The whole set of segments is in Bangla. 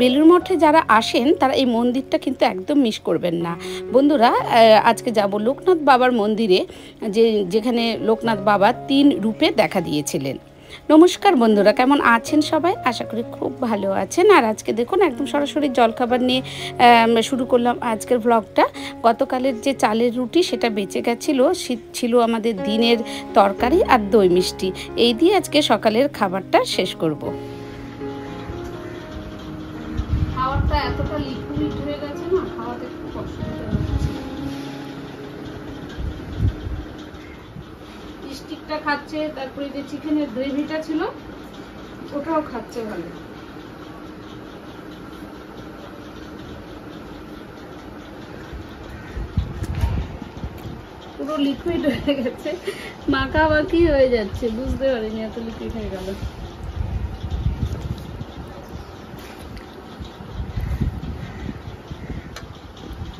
বেলুর মঠে যারা আসেন, তারা এই মন্দিরটা কিন্তু একদম মিস করবেন না। বন্ধুরা আজকে যাব লোকনাথ বাবার মন্দিরে, যে, যেখানে লোকনাথ বাবা তিন রূপে দেখা দিয়েছিলেন। নমস্কার বন্ধুরা, কেমন আছেন সবাই? আশা করি খুব ভালো আছেন। আর আজকে দেখুন, একদম সরাসরি জলখাবার নিয়ে শুরু করলাম আজকের ব্লগটা গতকালের যে চালের রুটি, সেটা বেঁচে গেছিল, শীত ছিল আমাদের দিনের তরকারি আর দই মিষ্টি। এই দিয়ে আজকে সকালের খাবারটা শেষ করব। স্টিকটা খাচ্ছে, তারপরে যে চিকেনের গ্রেভিটা ছিল, ওটাও খাচ্ছে ভালো। পুরো লিকুইড হয়ে গেছে। মাখা মাখামাখি হয়ে যাচ্ছে, বুঝতে পারিনি, এত লিকুইড হয়ে গেল।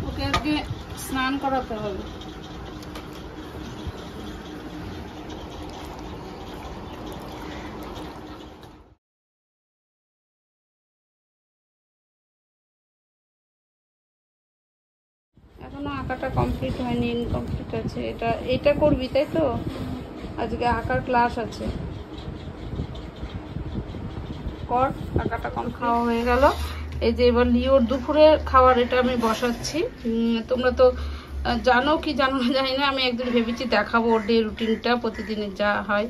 ওকে আজকে স্নান করাতে হবে। এখনও আঁকাটা কমপ্লিট হয়নি ইনকমপ্লিট আছে। এটা এটা করবি, তাই তো? আজকে আঁকার ক্লাস আছে। কর, আঁকাটা কম খাওয়া হয়ে গেল। এই যে এবার লিওর দুপুরের খাবার, এটা আমি বসাচ্ছি। তোমরা তো জানো কি জানো না, জানি না। আমি একদিন ভেবেছি দেখাবো ওর ডে রুটিনটা প্রতিদিনের যা হয়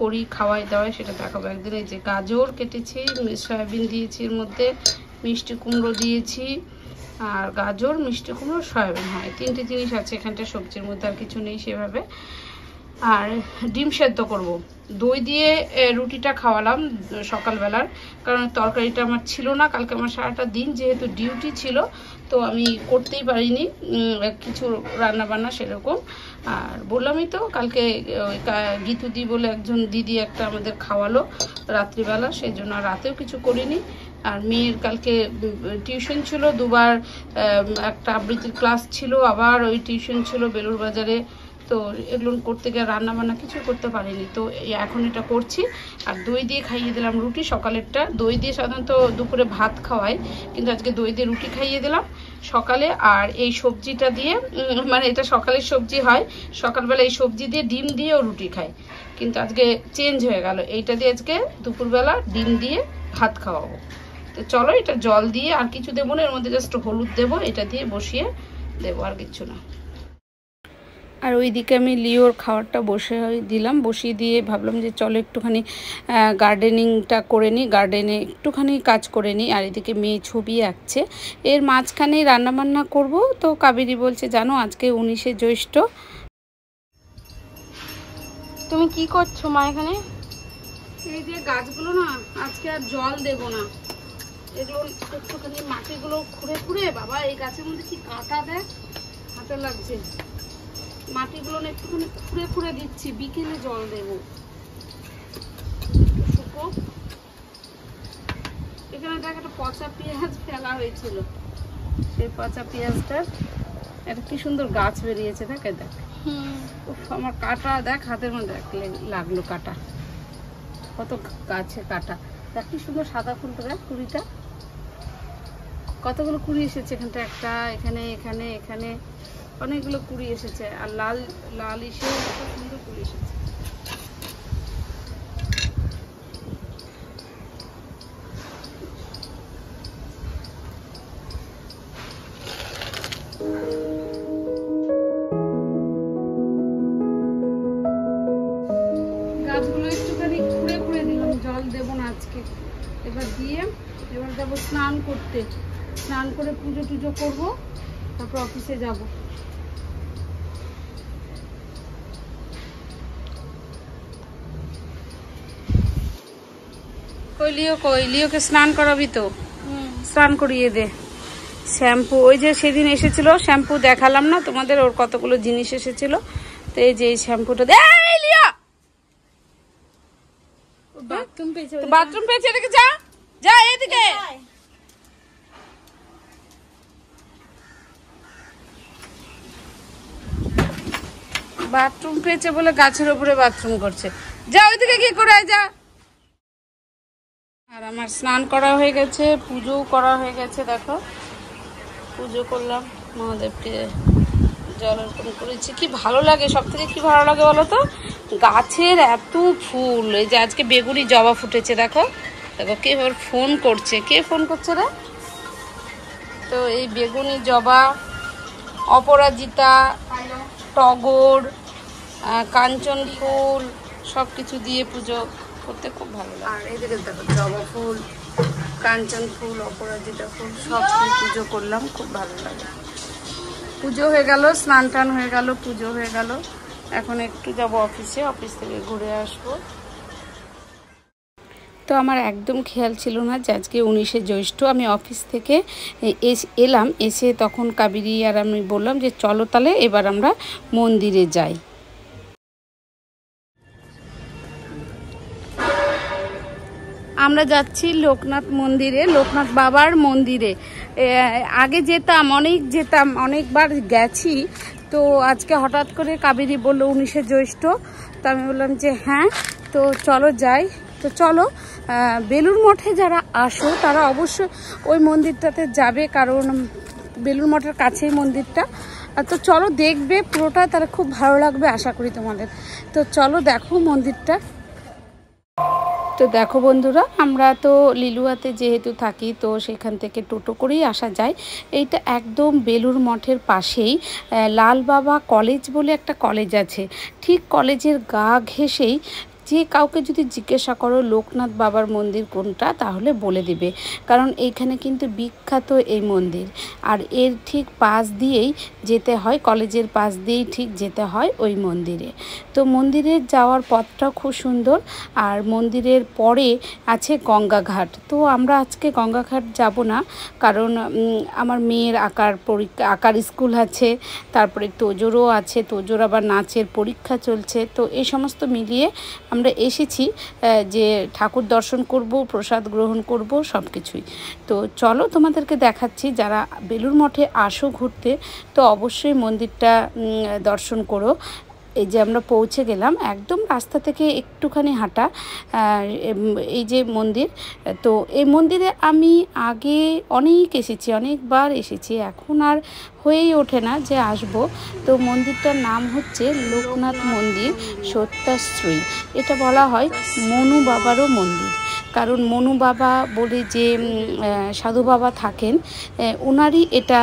করি, খাওয়াই, দাওয়াই, সেটা দেখাবো। একদিন এই যে গাজর কেটেছি সয়াবিন দিয়েছি এর মধ্যে, মিষ্টি কুমড়ো দিয়েছি আর গাজর, মিষ্টি কুমড়ো সয়াবিন হয়। তিনটে জিনিস আছে এখানটা সবজির মধ্যে আর কিছু নেই সেভাবে। আর ডিম সেদ্ধ করব। দই দিয়ে রুটিটা খাওয়ালাম সকালবেলার, কারণ তরকারিটা আমার ছিল না, কালকে আমার সারাটা দিন যেহেতু ডিউটি ছিল, তো আমি করতেই পারিনি কিছু রান্না বান্না সেরকম। আর বললামই তো, কালকে গীতুদি বলে একজন দিদি একটা আমাদের খাওয়ালো রাত্রিবেলা, সেই জন্য রাতেও কিছু করিনি। আর মেয়ের কালকে টিউশন ছিল, দুবার একটা আবৃত্তির ক্লাস ছিল, আবার ওই টিউশন ছিল বেলুর বাজারে। তো এগুলো করতে গিয়ে রান্না বান্না কিছু করতে পারিনি। তো এখন এটা করছি। আর দই দিয়ে খাইয়ে দিলাম রুটি, সকালেরটা। দই দিয়ে সাধারণত দুপুরে ভাত খাওয়াই, কিন্তু আজকে দই দিয়ে রুটি খাইয়ে দিলাম সকালে। আর এই সবজিটা দিয়ে মানে এটা সকালের সবজি হয়, সকালবেলা এই সবজি দিয়ে ডিম দিয়েও রুটি খাই। কিন্তু আজকে চেঞ্জ হয়ে গেল। এইটা দিয়ে আজকে দুপুরবেলা ডিম দিয়ে ভাত খাওয়াবো। তো চলো এটা জল দিয়ে আর কিছু দেবো না এর মধ্যে জাস্ট হলুদ দেবো এটা দিয়ে বসিয়ে দেবো আর কিছু না। আর ওইদিকে আমি লিওর খাবারটা বসে দিলাম বসিয়ে দিয়ে ভাবলাম যে চলো একটুখানি গার্ডেনিংটা করে নিই গার্ডেনে একটুখানি কাজ করে নিই আর এদিকে মেয়ে ছবি আঁকছে। এর মাঝখানে রান্নাবান্না করব তো কাবেরি বলছে জানো আজকে উনিশে জ্যৈষ্ঠ। তুমি কি করছ মা এখানে? এই যে গাছগুলো না আজকে আর জল দেব না। এগুলো একটুখানি মাটিগুলো খুঁড়ে খুঁড়ে বাবা এই গাছের মধ্যে কি কাঁটা দেয় হাতে লাগছে। মাটিগুলো একটুখানি খুঁড়ে খুঁড়ে দিচ্ছি বিকেলে জল দেব। শুকো। এখানে দেখ একটা পচা পেঁয়াজ ফেলা হয়েছিল। সেই পচা পেঁয়াজটার একটা কি সুন্দর গাছ বেরিয়েছে দেখ দেখ। আমার কাটা দেখ হাতের মধ্যে লাগল কাটা। কত গাছে কাটা। দেখ কি সুন্দর সাদা ফুলটা দেখ কুড়িটা কতগুলো কুড়ি এসেছে এখানটা একটা, এখানে এখানে এখানে। অনেকগুলো কুড়ি এসেছে। আর লাল লাল কত সুন্দর কুড়ি এসেছে। যাব স্নান করতে। স্নান করে পুজো টুজো করব তারপর অফিসে যাব। কই লিও কই লিওকে স্নান করাবি তো? স্নান করিয়ে দে। শ্যাম্পু ওই যে সেদিন এসেছিল শ্যাম্পু দেখালাম না তোমাদের ওর কতগুলো জিনিস এসেছিল তো এই যে এই শ্যাম্পুটা দে। লিও! বাথরুম পেয়েছে বাথরুম পেয়েছে এদিকে যা। যা এদিকে। বাথরুম পেয়েছে বলে গাছের উপরে বাথরুম করছে। যা ওইদিকে কি করে যা। আর আমার স্নান করা হয়ে গেছে, পুজোও করা হয়ে গেছে, দেখো। পুজো করলাম, মহাদেবকে জল অর্পণ করেছি। কি ভালো লাগে সব থেকে কি ভালো লাগে বলো তো? গাছের এত ফুল, এই যে আজকে বেগুনি জবা ফুটেছে, দেখো। দেখো, কে ওর ফোন করছে? কে ফোন করছে রে? তো এই বেগুনি জবা, অপরাজিতা, টগর কাঞ্চন ফুল সব কিছু দিয়ে পুজো করতে খুব ভালো লাগে। আর এদিকে দেখো, জবা ফুল, কাঞ্চন ফুল, অপরাজিতা ফুল, সব দিয়ে পুজো করলাম, খুব ভালো লাগে। পুজো হয়ে গেল, স্নান টান হয়ে গেল, পুজো হয়ে গেল। এখন একটু যাব অফিসে, অফিস থেকে ঘুরে আসব। তো আমার একদম খেয়াল ছিল না যে আজকে উনিশে জ্যৈষ্ঠ আমি অফিস থেকে এলাম। এসে তখন কাবেরি আর আমি বললাম যে চলো তাহলে এবার আমরা মন্দিরে যাই। আমরা যাচ্ছি লোকনাথ মন্দিরে, লোকনাথ বাবার মন্দিরে। আগে যেতাম, অনেক যেতাম, অনেকবার গেছি। তো আজকে হঠাৎ করে কাবেরি বলল উনিশে জ্যৈষ্ঠ। তো আমি বললাম যে হ্যাঁ তো চলো যাই। তো চলো বেলুর মঠে যারা আসো, তারা অবশ্যই ওই মন্দিরটাতে যাবে, কারণ বেলুর মঠের কাছেই মন্দিরটা। তো চলো দেখবে, পুরোটা তারা খুব ভালো লাগবে, আশা করি তোমাদের। তো চলো দেখো মন্দিরটা। তো দেখো বন্ধুরা, আমরা তো লিলুয়াতে যেহেতু থাকি, তো সেখান থেকে টোটো করেই আসা যায়। এইটা একদম বেলুর মঠের পাশেই লাল বাবা কলেজ বলে একটা কলেজ আছে। ঠিক কলেজের গা ঘেঁষেই যে কাউকে যদি জিজ্ঞাসা করো লোকনাথ বাবার মন্দির কোনটা, তাহলে বলে দিবে। কারণ এইখানে কিন্তু বিখ্যাত এই মন্দির। আর এর ঠিক পাশ দিয়েই যেতে হয়, কলেজের পাশ দিয়েই ঠিক যেতে হয় ওই মন্দিরে। তো মন্দিরে যাওয়ার পথটাও খুব সুন্দর, আর মন্দিরের পরে আছে গঙ্গাঘাট। তো আমরা আজকে গঙ্গাঘাট যাব না, কারণ আমার মেয়ের আঁকার পরীক্ষা, আঁকার স্কুল আছে, তারপরে তোজোরও আছে, তোজোর আবার নাচের পরীক্ষা চলছে। তো এই সমস্ত মিলিয়ে আমরা এসেছি যে ঠাকুর দর্শন করব, প্রসাদ গ্রহণ করব সব কিছুই তো চলো তোমাদেরকে দেখাচ্ছি, যারা বেলুর মঠে আসো ঘুরতে, তো অবশ্যই মন্দিরটা দর্শন করো। এই যে আমরা পৌঁছে গেলাম, একদম রাস্তা থেকে একটুখানি হাঁটা এই যে মন্দির, তো এই মন্দিরে আমি আগে অনেক এসেছি, অনেকবার এসেছি, এখন আর হয়েই ওঠে না যে আসব। তো মন্দিরটার নাম হচ্ছে লোকনাথ মন্দির সত্যাশ্রী। এটা বলা হয় মনু বাবারও মন্দির। কারণ মনু বাবা বলে যে সাধু বাবা থাকেন ওনারই এটা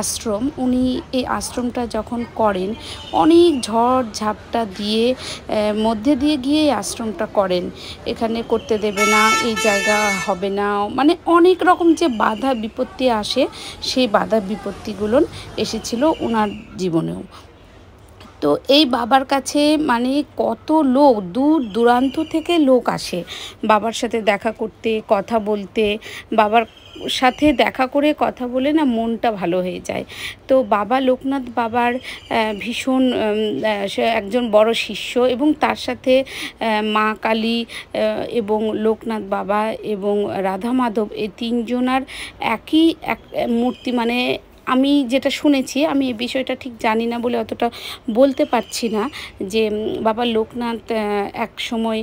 আশ্রম। উনি এই আশ্রমটা যখন করেন, অনেক ঝড় ঝাপটা দিয়ে মধ্যে দিয়ে গিয়ে আশ্রমটা করেন। এখানে করতে দেবে না, এই জায়গা হবে না। মানে অনেক রকম যে বাধা বিপত্তি আসে, সেই বাধা বিপত্তিগুলো এসেছিল ওনার জীবনেও। তো এই বাবার কাছে মানে কত লোক, দূর দূরান্ত থেকে লোক আসে। বাবার সাথে দেখা করতে, কথা বলতে, বাবার সাথে দেখা করে কথা বলে না মনটা ভালো হয়ে যায়। তো বাবা লোকনাথ বাবার ভীষণ একজন বড় শিষ্য এবং তার সাথে মা কালী এবং লোকনাথ বাবা এবং রাধা মাধব, এই তিনজনার একই এক, মূর্তি মানে আমি যেটা শুনেছি, আমি এই বিষয়টা ঠিক জানি না বলে অতটা বলতে পারছি না যে বাবা লোকনাথ এক সময়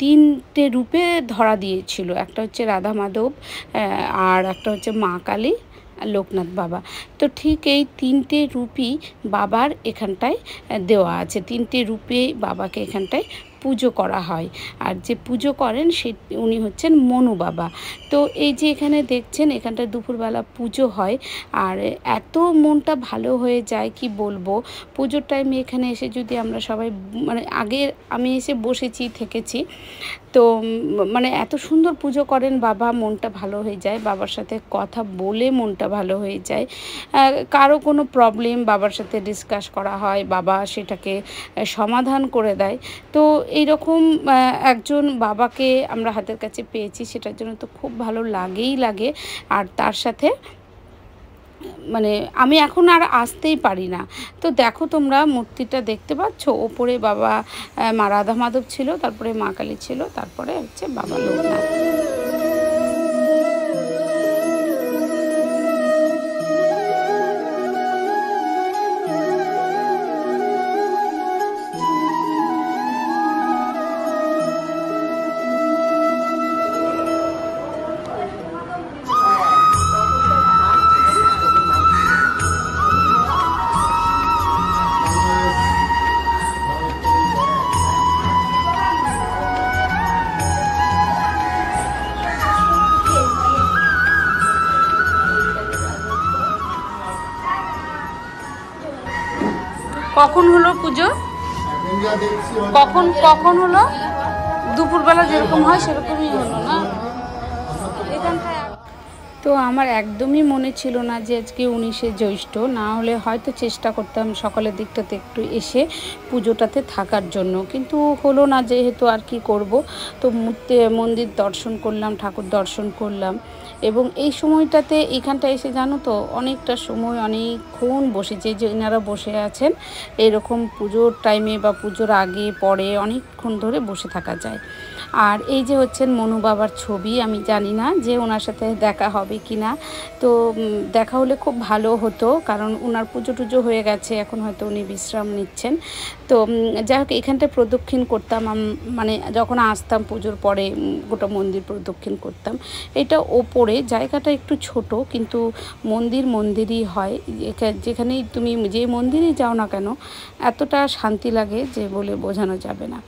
তিনটে রূপে ধরা দিয়েছিল। একটা হচ্ছে রাধা মাধব আর একটা হচ্ছে মা কালী লোকনাথ বাবা। তো ঠিক এই তিনটে রূপই বাবার এখানটায় দেওয়া আছে। তিনটে রূপে বাবাকে এখানটায় পুজো করা হয়। আর যে পুজো করেন সে, উনি হচ্ছেন মনু বাবা। তো এই যে এখানে দেখছেন এখানটা দুপুরবেলা পুজো হয়। আর এত মনটা ভালো হয়ে যায় কি বলব? পুজোর টাইমে এখানে এসে যদি আমরা সবাই মানে আগে আমি এসে বসেছি, থেকেছি। তো মানে এত সুন্দর পুজো করেন বাবা, মনটা ভালো হয়ে যায়। বাবার সাথে কথা বলে মনটা ভালো হয়ে যায়। কারও কোনো প্রবলেম বাবার সাথে ডিসকাস করা হয়, বাবা সেটাকে সমাধান করে দেয়। তো এইরকম একজন বাবাকে আমরা হাতের কাছে পেয়েছি, সেটার জন্য তো খুব ভালো লাগেই লাগে। আর তার সাথে মানে আমি এখন আর আসতেই পারি না। তো দেখো তোমরা মূর্তিটা দেখতে পাচ্ছ। ওপরে বাবা মা রাধা মাধব ছিল, তারপরে মা কালী ছিল, তারপরে হচ্ছে বাবা লোকনাথ। কখন হলো পুজো? কখন কখন হলো? দুপুরবেলা যেরকম হয় সেরকমই হলো। তো আমার একদমই মনে ছিল না যে আজকে উনিশে জ্যৈষ্ঠ, না হলে হয়তো চেষ্টা করতাম সকালের দিকটাতে একটু এসে পুজোটাতে থাকার জন্য। কিন্তু হলো না যেহেতু আর কি করব, তো মূর্তি, মন্দির দর্শন করলাম, ঠাকুর দর্শন করলাম। এবং এই সময়টাতে এখানটা এসে জানো তো, অনেকটা সময়, অনেকক্ষণ বসেছে। যে এনারা বসে আছেন, এরকম পুজোর টাইমে বা পুজোর আগে, পরে অনেকক্ষণ ধরে বসে থাকা যায়। আর এই যে হচ্ছেন মনু বাবার ছবি, আমি জানি না যে ওনার সাথে দেখা হবে কি না। তো দেখা হলে খুব ভালো হতো, কারণ ওনার পুজো টুজো হয়ে গেছে, এখন হয়তো উনি বিশ্রাম নিচ্ছেন। তো যাই হোক এখানটায় প্রদক্ষিণ করতাম মানে যখন আসতাম পুজোর পরে গোটা মন্দির প্রদক্ষিণ করতাম। এটা ওপরে, জায়গাটা একটু ছোট, কিন্তু মন্দির মন্দিরই হয়। যেখানেই তুমি যে মন্দিরেই যাও না কেন, এতটা শান্তি লাগে যে বলে বোঝানো যাবে না।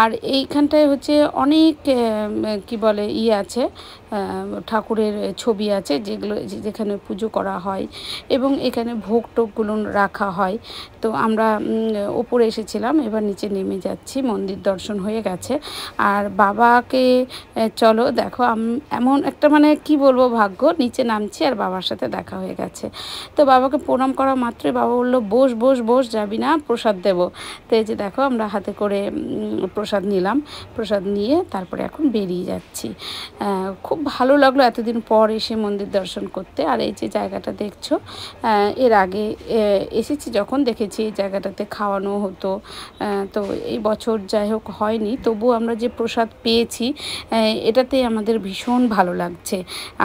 আর এইখানটায় হচ্ছে অনেক কি বলে ইয়ে আছে। ঠাকুরের ছবি আছে যেগুলো যেখানে পুজো করা হয় এবং এখানে ভোগ টোকগুলো রাখা হয়। তো আমরা ওপরে এসেছিলাম, এবার নিচে নেমে যাচ্ছি, মন্দির দর্শন হয়ে গেছে। আর বাবাকে চলো দেখো এমন একটা মানে কি বলব ভাগ্য, নিচে নামছি আর বাবার সাথে দেখা হয়ে গেছে। তো বাবাকে প্রণাম করা মাত্রই বাবা বলল, বস বস বস, যাবি না, প্রসাদ দেব। তো এই যে দেখো, আমরা হাতে করে প্রসাদ নিলাম। প্রসাদ নিয়ে তারপরে এখন বেরিয়ে যাচ্ছি। খুব ভালো লাগল এতদিন পর এসে মন্দির দর্শন করতে। আর এই যে জায়গাটা দেখছ এর আগে এসেছি যখন দেখেছি এই জায়গাটাতে খাওয়ানো হতো তো এই বছর যাই হোক হয়নি তবু আমরা যে প্রসাদ পেয়েছি এটাতে আমাদের ভীষণ ভালো লাগছে।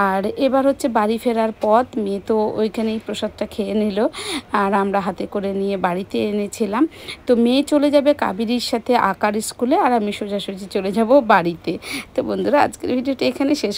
আর এবার হচ্ছে বাড়ি ফেরার পথ, মেয়ে তো ওইখানেই প্রসাদটা খেয়ে নিল, আর আমরা হাতে করে নিয়ে বাড়িতে এনেছিলাম। তো মেয়ে চলে যাবে কাবেরীর সাথে আঁকার স্কুলে, আর আমি সোজাসুজি চলে যাব বাড়িতে। তো বন্ধুরা, আজকের ভিডিওটা এখানে শেষ